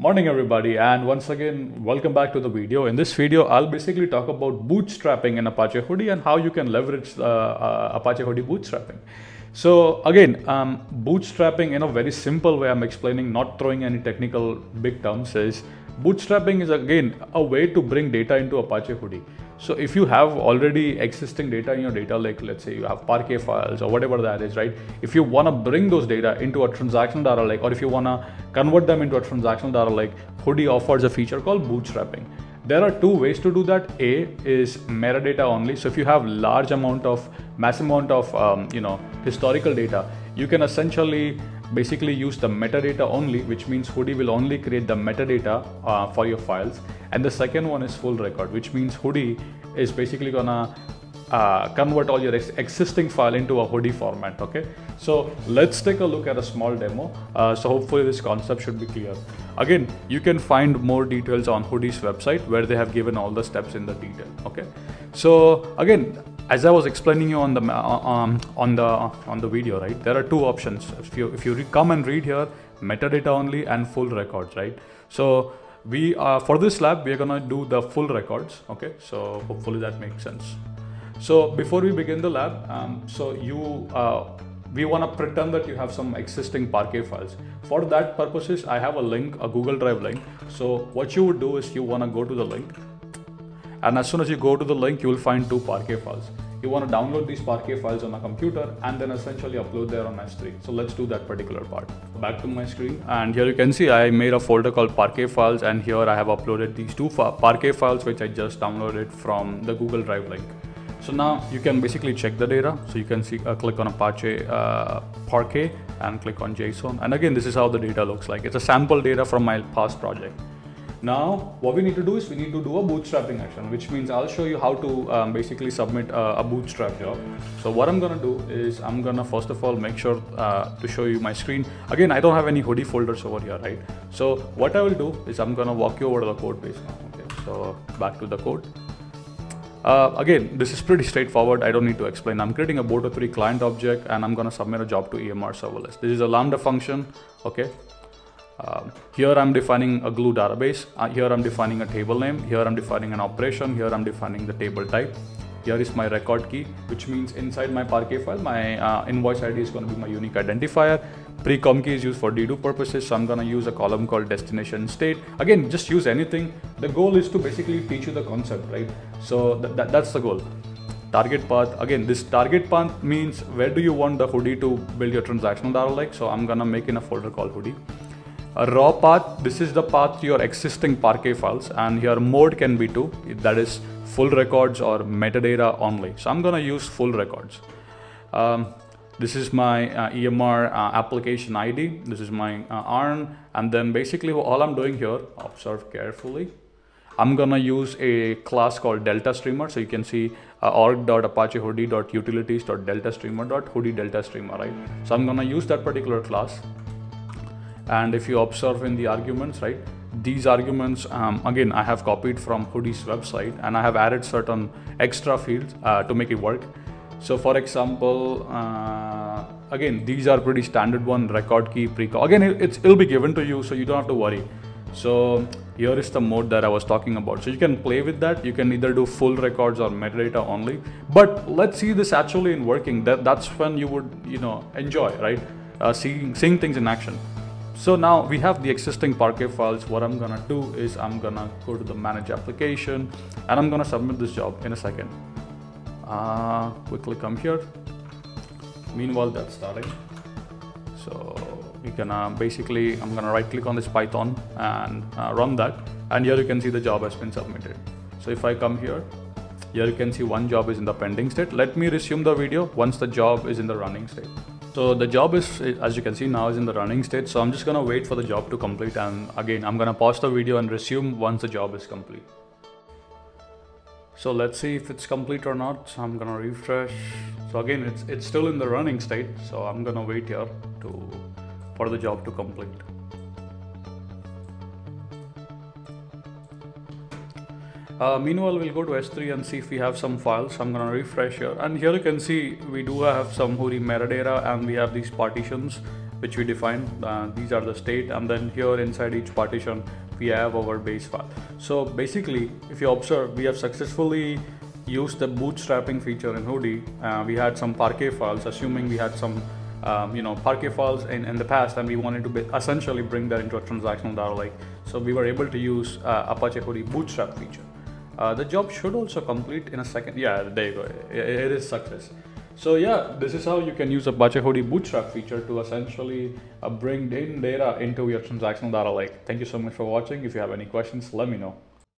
Morning everybody and once again welcome back to the video. In this video I'll basically talk about bootstrapping in Apache Hudi and how you can leverage uh, uh, Apache Hudi bootstrapping. So again um, bootstrapping in a very simple way I'm explaining not throwing any technical big terms is bootstrapping is again a way to bring data into Apache Hudi. So if you have already existing data in your data lake, let's say you have Parquet files or whatever that is, right? If you want to bring those data into a transactional data lake, or if you want to convert them into a transactional data lake, Hudi offers a feature called bootstrapping. There are two ways to do that. A is metadata only. So if you have large amount of, massive amount of, um, you know, historical data, you can essentially basically use the metadata only, which means Hudi will only create the metadata uh, for your files. And the second one is full record, which means Hudi is basically gonna uh, convert all your ex existing file into a Hudi format. Okay, so let's take a look at a small demo. Uh, so hopefully this concept should be clear. Again, you can find more details on Hudi's website where they have given all the steps in the detail. Okay, so again, as I was explaining you on the uh, um, on the on the video, right? There are two options. If you if you come and read here, metadata only and full records, right? So we uh, for this lab we are gonna do the full records. Okay, so hopefully that makes sense. So before we begin the lab, um, so you uh, we want to pretend that you have some existing Parquet files. For that purposes, I have a link, a Google Drive link. So what you would do is you want to go to the link and as soon as you go to the link, you will find two Parquet files. You want to download these Parquet files on a computer and then essentially upload there on S3. So let's do that particular part. Back to my screen. And here you can see I made a folder called Parquet files and here I have uploaded these two Parquet files which I just downloaded from the Google Drive link. So now you can basically check the data. So you can see, uh, click on Apache uh, Parquet and click on JSON. And again, this is how the data looks like. It's a sample data from my past project. Now, what we need to do is we need to do a bootstrapping action, which means I'll show you how to um, basically submit a, a, bootstrap job. So what I'm gonna do is I'm gonna first of all make sure uh, to show you my screen. Again, I don't have any Hudi folders over here, right? So what I will do is I'm gonna walk you over to the code base now. Okay, so back to the code. Uh, again, this is pretty straightforward. I don't need to explain. I'm creating a Boto3 client object and I'm gonna submit a job to EMR serverless. This is a Lambda function, okay? Um, here I'm defining a glue database. Uh, here I'm defining a table name. Here I'm defining an operation. Here I'm defining the table type. Here is my record key, which means inside my Parquet file, my uh, invoice ID is going to be my unique identifier. Pre-com key is used for dedupe purposes, so I'm going to use a column called destination state. Again, just use anything. The goal is to basically teach you the concept, right? So th th that's the goal target path again this target path means where do you want the Hudi to build your transactional data like so i'm gonna make in a folder called Hudi a raw path this is the path to your existing parquet files and your mode can be two that is full records or metadata only so i'm going to use full records um, this is my uh, EMR uh, application ID. This is my uh, ARN. And then basically all I'm doing here, observe carefully. I'm gonna use a class called Delta Streamer. So you can see uh, org.apachehudi.utilities.deltastreamer.hudi delta streamer, right? So I'm gonna use that particular class and if you observe in the arguments right these arguments um, again i have copied from Hudi's website and i have added certain extra fields uh, to make it work so for example uh, again these are pretty standard one record key pre again it's it'll be given to you so you don't have to worry so here is the mode that I was talking about. So you can play with that. You can either do full records or metadata only. But let's see this actually in working. That that's when you would you know enjoy right, uh, seeing seeing things in action. So now we have the existing Parquet files. What I'm gonna do is I'm gonna go to the manage application and I'm gonna submit this job in a second. Uh, quickly come here. Meanwhile, that's starting. So we can uh, basically, I'm gonna right click on this Python and uh, run that. And here you can see the job has been submitted. So if I come here, here you can see one job is in the pending state. Let me resume the video once the job is in the running state. So the job is, as you can see now is in the running state. So I'm just gonna wait for the job to complete. And again, I'm gonna pause the video and resume once the job is complete. So let's see if it's complete or not. So I'm gonna refresh. So again, it's, it's still in the running state. So I'm gonna wait here to, for the job to complete. Uh, meanwhile, we'll go to S3 and see if we have some files. I'm gonna refresh here. And here you can see we do have some Hudi metadata and we have these partitions. which we define. Uh, these are the state, and then here inside each partition, we have our base file. So basically, if you observe, we have successfully used the bootstrapping feature in Hudi. Uh, we had some Parquet files, assuming we had some um, you know Parquet files in, in the past, and we wanted to be, essentially bring that into a transactional data lake. So we were able to use uh, Apache Hudi bootstrap feature. Uh, the job should also complete in a second. Yeah, there you go. it, is success. So yeah, this is how you can use Apache Hudi Bootstrap feature to essentially uh, bring in data into your transactional data lake. Thank you so much for watching. If you have any questions, let me know.